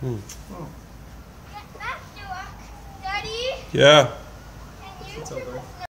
Hmm. Oh. Daddy. Yeah.